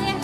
Yeah.